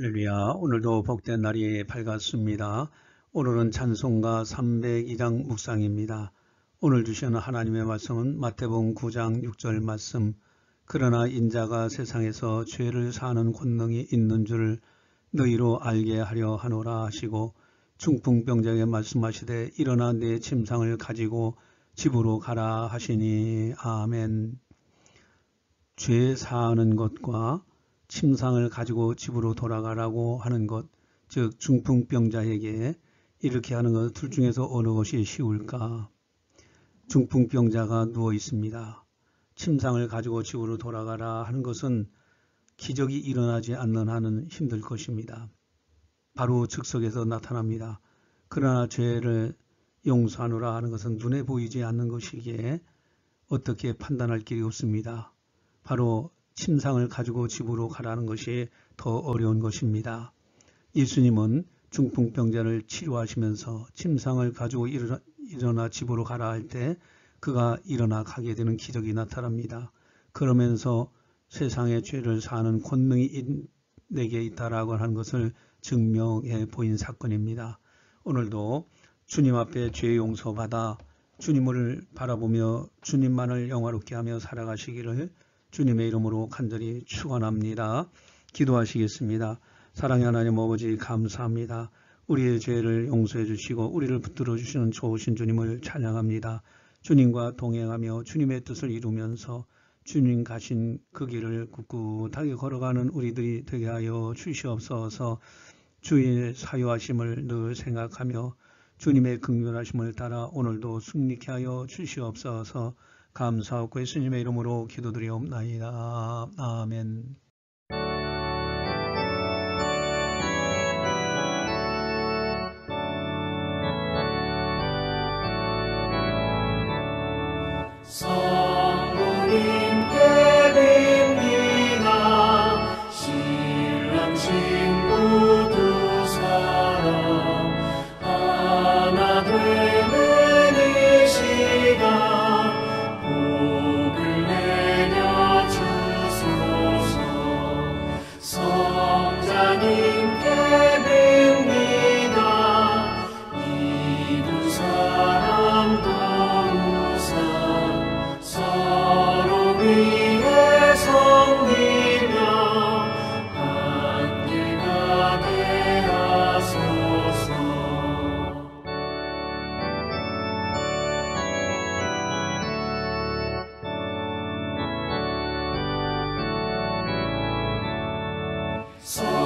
할렐루야. 오늘도 복된 날이 밝았습니다. 오늘은 찬송가 302장 묵상입니다. 오늘 주시는 하나님의 말씀은 마태복음 9장 6절 말씀 그러나 인자가 세상에서 죄를 사는 권능이 있는 줄 너희로 알게 하려 하노라 하시고 중풍병자에게 말씀하시되 일어나 내 침상을 가지고 집으로 가라 하시니 아멘 죄 사하는 것과 침상을 가지고 집으로 돌아가라고 하는 것, 즉 중풍병자에게 이렇게 하는 것 둘 중에서 어느 것이 쉬울까? 중풍병자가 누워 있습니다. 침상을 가지고 집으로 돌아가라 하는 것은 기적이 일어나지 않는 한은 힘들 것입니다. 바로 즉석에서 나타납니다. 그러나 죄를 용서하노라 하는 것은 눈에 보이지 않는 것이기에 어떻게 판단할 길이 없습니다. 바로 침상을 가지고 집으로 가라는 것이 더 어려운 것입니다. 예수님은 중풍병자를 치료하시면서 침상을 가지고 일어나, 일어나 집으로 가라 할 때 그가 일어나 가게 되는 기적이 나타납니다. 그러면서 세상의 죄를 사는 권능이 내게 있다라고 하는 것을 증명해 보인 사건입니다. 오늘도 주님 앞에 죄 용서받아 주님을 바라보며 주님만을 영화롭게 하며 살아가시기를 주님의 이름으로 간절히 축원합니다. 기도하시겠습니다. 사랑의 하나님 아버지 감사합니다. 우리의 죄를 용서해 주시고 우리를 붙들어 주시는 좋으신 주님을 찬양합니다. 주님과 동행하며 주님의 뜻을 이루면서 주님 가신 그 길을 꿋꿋하게 걸어가는 우리들이 되게 하여 주시옵소서 주의 사유하심을 늘 생각하며 주님의 극률하심을 따라 오늘도 승리케 하여 주시옵소서 감사하고 예수님의 이름으로 기도드리옵나이다. 아멘. So